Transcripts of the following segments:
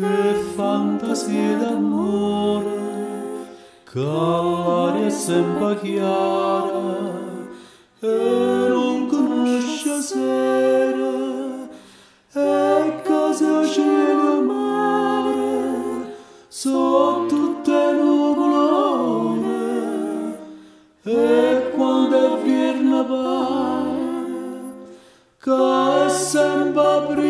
che fantasie d'amore, che l'aria sempre chiara e non conosce sera, e casa cielo mare, sono tutte nuvolone, e quando è vierna pare, che è sempre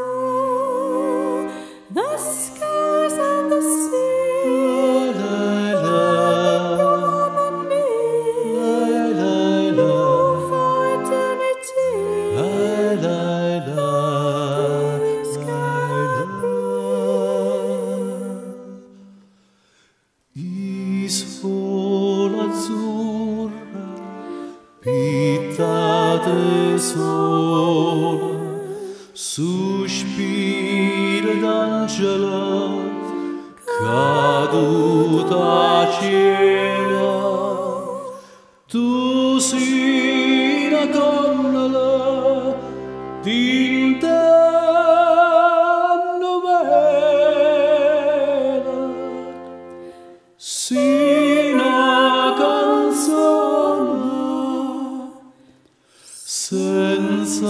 Pitta de sola, sospiri d'angela, caduta cielo, tu sei la donna di 存在